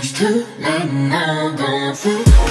to my now, going for you now, you